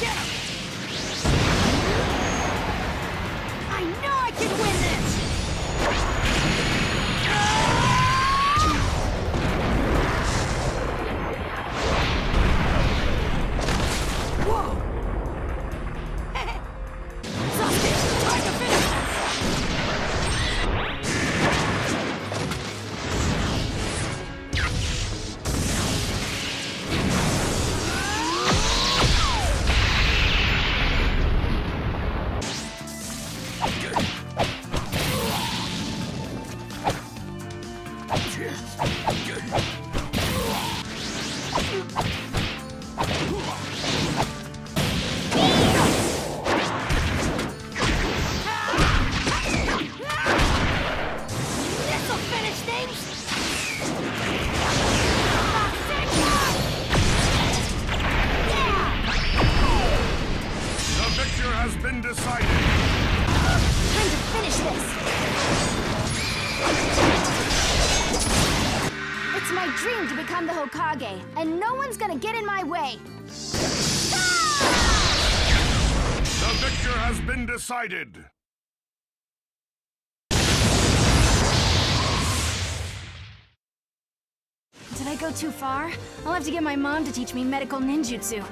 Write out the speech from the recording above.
Get him! Has been decided. Time to finish this! My dream to become the Hokage, and no one's gonna get in my way! The victor has been decided. Did I go too far? I'll have to get my mom to teach me medical ninjutsu.